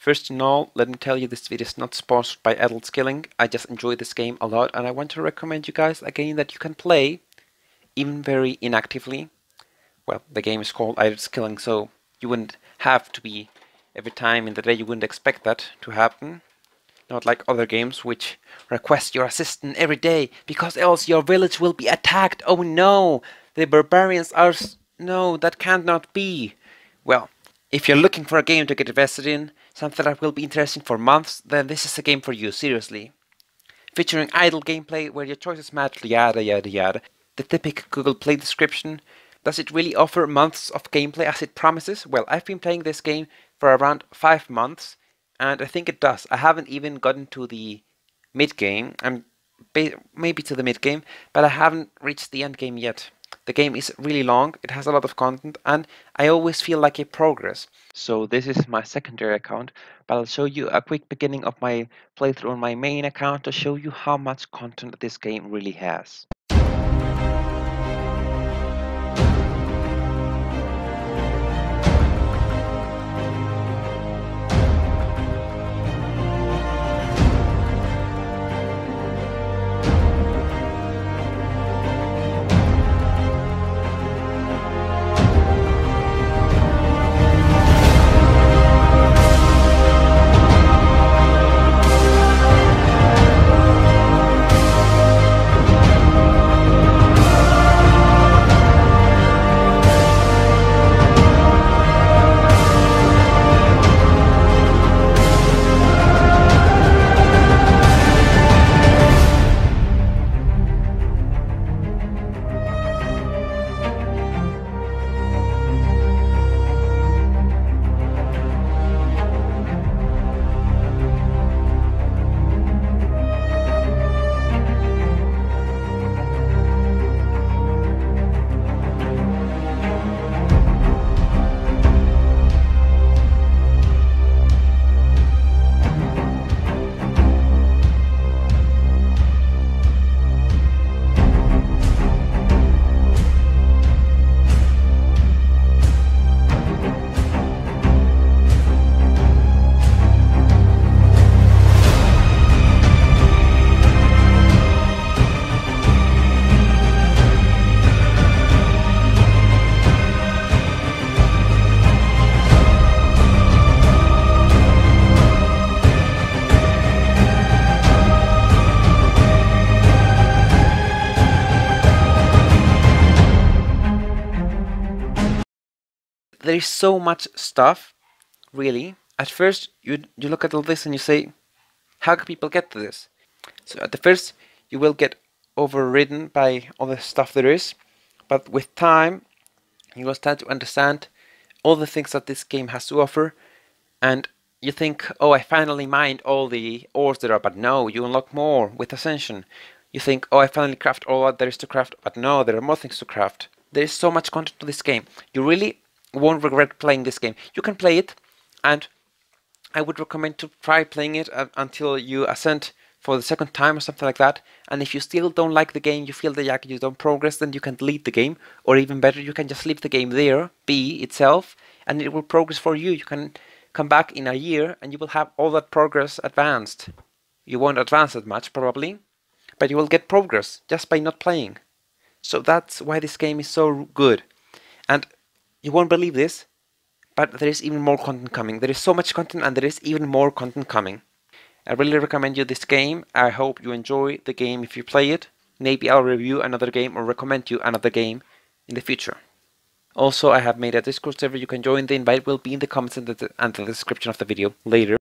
First and all, let me tell you this video is not sponsored by Idle Skilling. I just enjoy this game a lot and I want to recommend you guys a game that you can play even very inactively. Well, the game is called Idle Skilling, so you wouldn't have to be every time in the day, you wouldn't expect that to happen. Not like other games which request your assistance every day because else your village will be attacked. Oh no, the barbarians are... No, that cannot be. Well, if you're looking for a game to get invested in, something that will be interesting for months, then this is a game for you, seriously. Featuring idle gameplay where your choices matter, yada yada yada. The typical Google Play description. Does it really offer months of gameplay as it promises? Well, I've been playing this game for around 5 months, and I think it does. I haven't even gotten to the mid-game, I'm maybe to the mid-game, but I haven't reached the end game yet. The game is really long, it has a lot of content, and I always feel like a progress. So this is my secondary account, but I'll show you a quick beginning of my playthrough on my main account to show you how much content this game really has. There is so much stuff, really. At first, you, you look at all this and you say, how can people get to this? So at the first, you will get overridden by all the stuff there is, but with time, you will start to understand all the things that this game has to offer, and you think, oh, I finally mined all the ores there are, but no, you unlock more with Ascension. You think, oh, I finally craft all that there is to craft, but no, there are more things to craft. There is so much content to this game. You really won't regret playing this game. You can play it, and I would recommend to try playing it uh, until you ascend for the second time or something like that. And if you still don't like the game, you feel that you don't progress, then you can delete the game. Or even better, you can just leave the game there, be itself, and it will progress for you. You can come back in a year and you will have all that progress advanced. You won't advance that much, probably, but you will get progress just by not playing. So that's why this game is so good. And you won't believe this, but there is even more content coming. There is so much content and there is even more content coming. I really recommend you this game. I hope you enjoy the game if you play it. Maybe I'll review another game or recommend you another game in the future. Also, I have made a Discord server you can join. The invite will be in the comments and the, and the description of the video later.